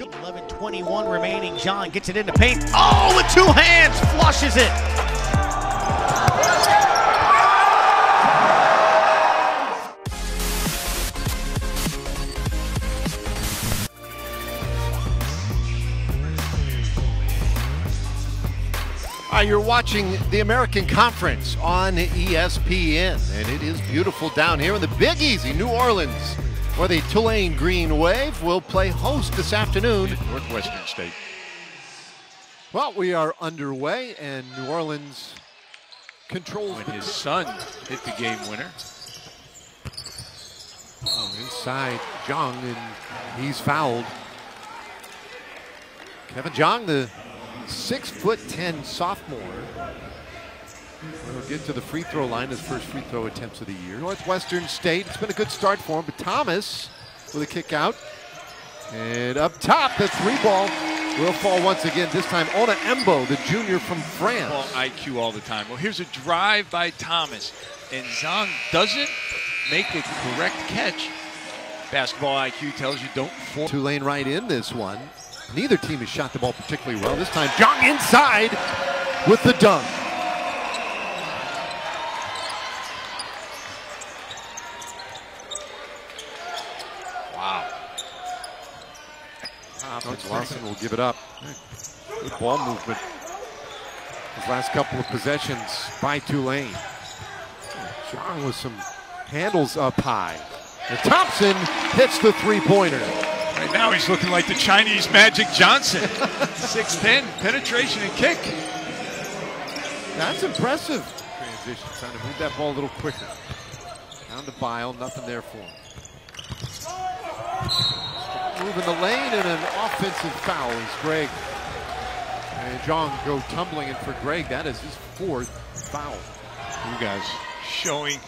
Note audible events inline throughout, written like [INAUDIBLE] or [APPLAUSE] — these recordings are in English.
11 21 remaining. Zhang gets it into paint. Oh, with two hands, flushes it. Uh, you're watching the American Conference on ESPN, and it is beautiful down here in the Big Easy, New Orleans, where the Tulane Green Wave will play host this afternoon. Northwestern State. Well, we are underway, and New Orleans controls When his son hit the game winner. Oh, inside Zhang, and he's fouled. Kevin Zhang, the six foot ten sophomore, will get to the free throw line. His first free throw attempts of the year. Northwestern State. It's been a good start for him, but Thomas with a kick out, and up top, the three ball will fall once again. This time, Ona Embo, the junior from France. Ball IQ all the time. Well, here's a drive by Thomas, and Zhang doesn't make a correct catch. Basketball IQ tells you don't fall. Tulane right in this one. Neither team has shot the ball particularly well. This time, Zhang inside with the dunk. Coach Lawson will give it up. Good ball movement. His last couple of possessions by Tulane. Zhang with some handles up high. And Thompson hits the three-pointer. Right now he's looking like the Chinese Magic Johnson. [LAUGHS] 6'10", penetration and kick. That's impressive. Transition, trying to move that ball a little quicker. Down to Bile, nothing there for him. Move in the lane and an offensive foul is Greg. And Zhang go tumbling in for Greg. That is his fourth foul. You guys showing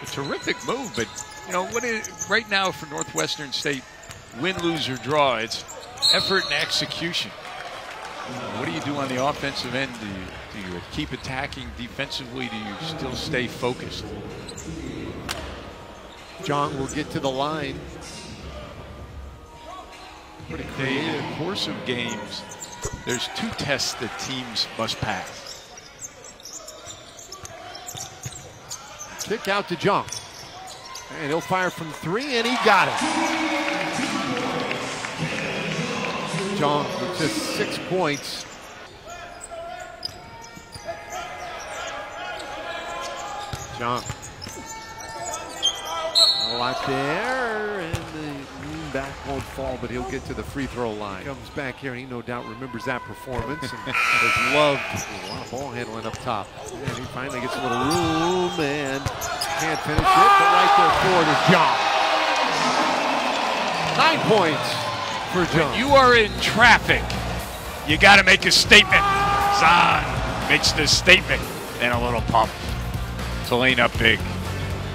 a terrific move, but you know what? Is, right now for Northwestern State, win, lose or draw, it's effort and execution. What do you do on the offensive end? Do you, do you keep attacking defensively? Do you still stay focused? Zhang will get to the line. Pretty creative. In the course of games, there's two tests that teams must pass. Kick out to Zhang. And he'll fire from three, and he got it. Zhang with just six points. Zhang. A lot there, and the lean back won't fall, but he'll get to the free throw line. Comes back here, and he no doubt remembers that performance and [LAUGHS] has loved a lot of ball handling up top. And he finally gets a little room and can't finish it, but right there for it is Zhang. Nine points for Zhang. When you are in traffic, you got to make a statement. Zhang makes the statement and a little pump. Tulane up big.